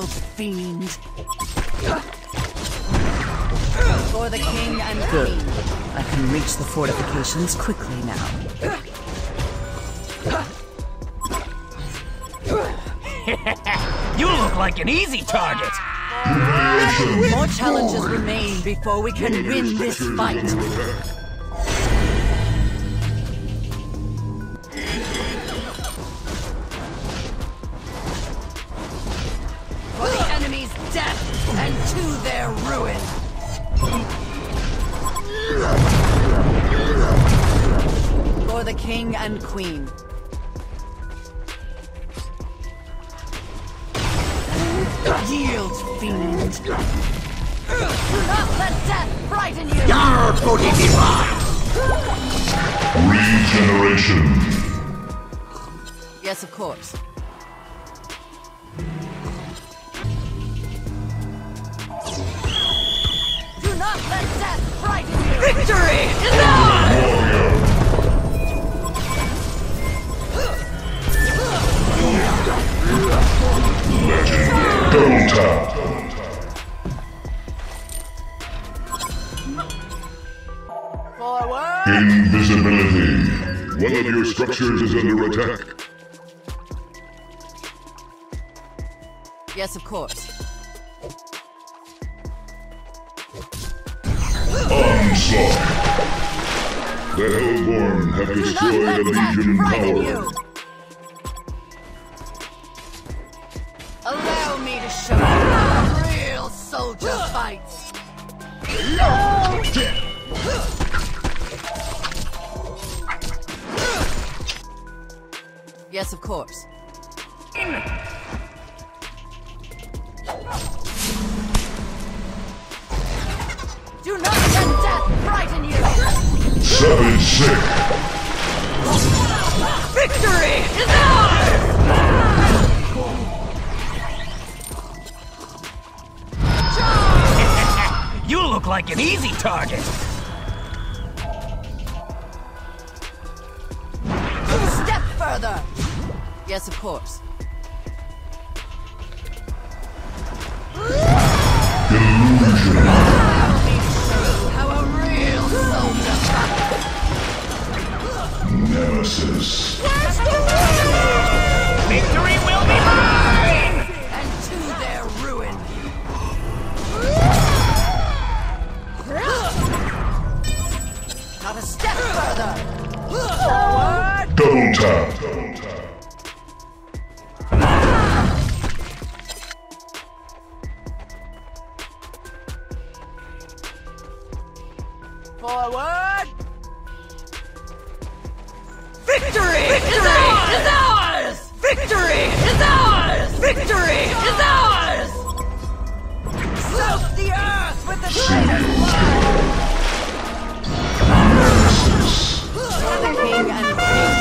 Yield, fiend. For the king and Good. queen. I can reach the fortifications quickly now. You look like an easy target. More challenges remain before we can win this fight. The king and queen. Yield, fiend. Do not let death frighten you! Regeneration. Yes, of course. Do not let death frighten you! Victory Double. Forward! Invisibility. One of your structures is under attack. Yes, of course. Onslaught. The Hellborn have destroyed a Legion frighten tower. Soldier fights! Yes, of course. Do not let death frighten you! Seven sick. Victory is ours! Like an easy target. Step further! Yes, of course. Illusion. Allow Forward! Victory! is ours! Is ours! Victory is ours! Victory is ours! Soak the earth with the traitor's blood! The king and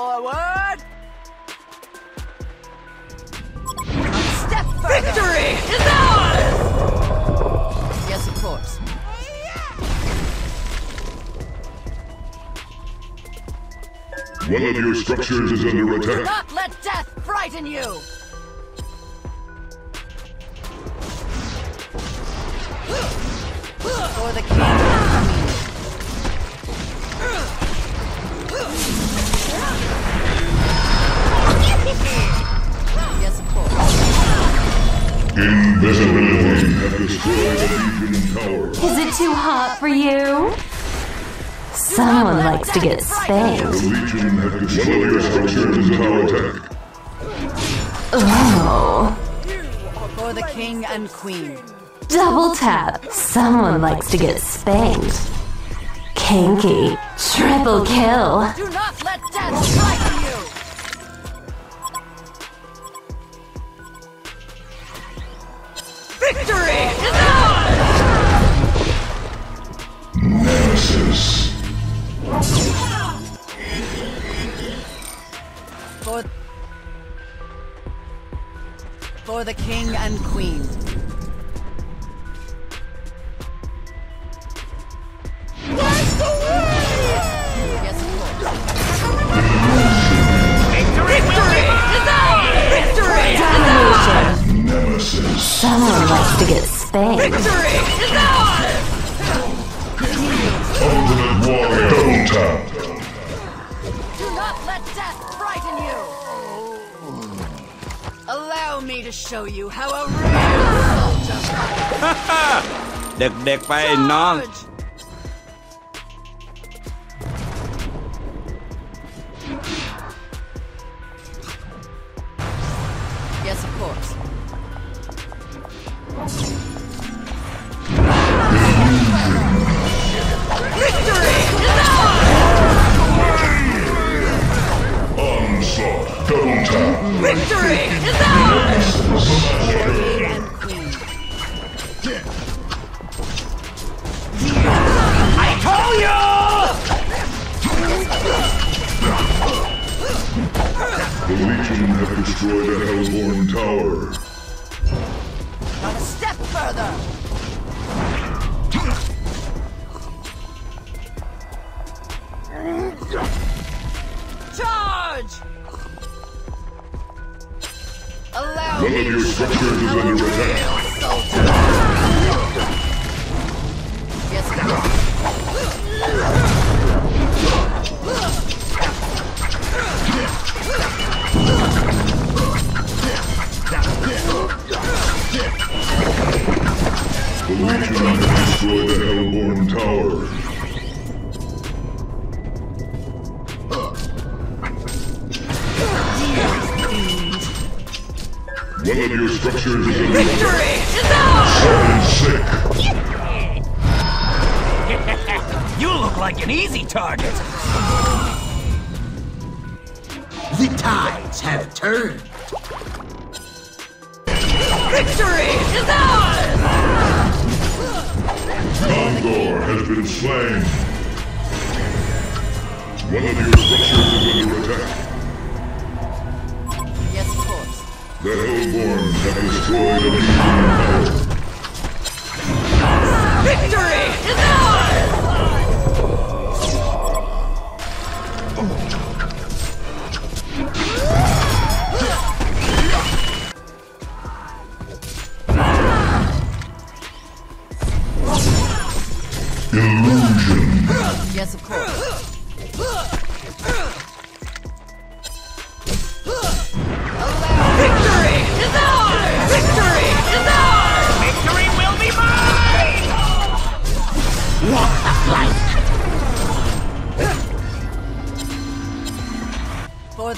Forward! Step further! Victory is ours! Yes, of course. One of your structures is under attack. Do attack. not let death frighten you! For the king Invisibility have destroyed a Legion tower. Is it too hot for you? Someone likes to get spanked. The Legion have destroyed your structures is under attack. Oh, For the king and queen. double tap. Someone likes to get spanked. Kinky. Triple kill. Do not let death frighten Victory is ours! Nemesis. For For the king and queen. Someone likes to get spanked. Victory is ours! Ultimate Warrior. Double tap. Do not let death frighten you! Allow me to show you how a real soldier fights. เด็กๆไปน้อง Legion have destroyed a Hellborn tower. Not a step further! Charge! Allow One me of to your structures is under attack. Yes, The Legion have destroyed a Hellborn tower. One of your structures is under Victory is ours! sick. You look like an easy target. The tides have turned. Victory is ours! Gondor has been slain. One of your structures is under attack. Yes, of course. The Hellborn have destroyed a Legion. Victory is ours! Illusion.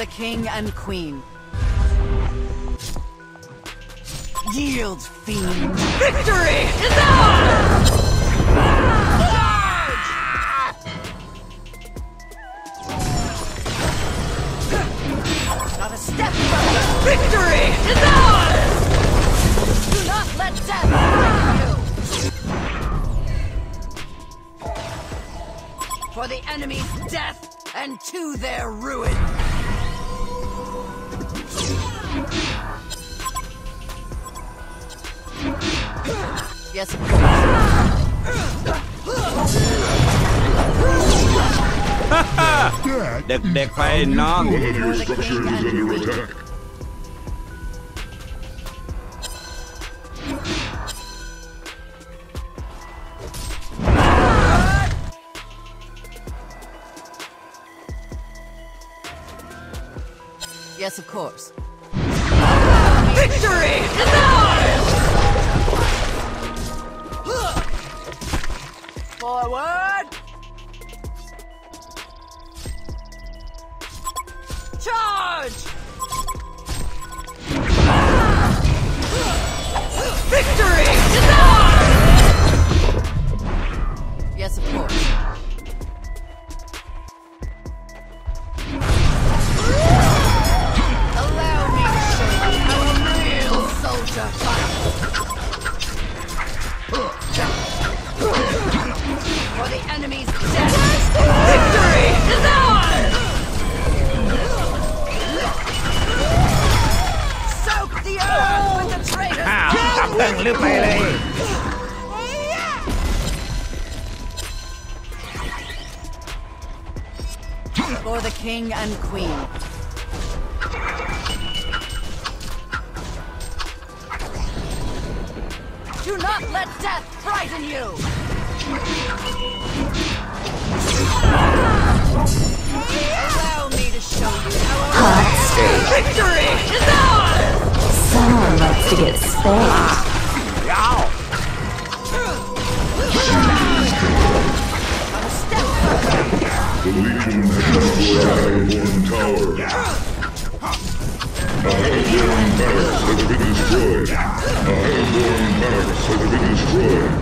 The king and queen. Yield, fiend. Victory is ours! Not a step further. Victory is ours! Do not let death you. For the enemy's death and to their ruin. Yes, of course. เด็กๆไปน้อง One of your structures is under attack. Yes, of course. For the king and queen. Do not let death frighten you! Allow me to show you how Hot streak. Victory is ours! Someone likes to get spanked. Legion has destroyed Hellborn Tower. A Hellborn barracks has been destroyed. Barracks has been destroyed.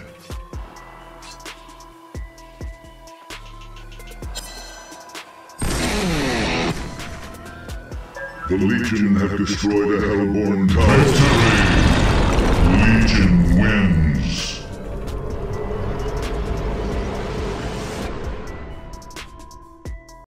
The Legion have destroyed a Hellborn Tower. Victory! Legion wins.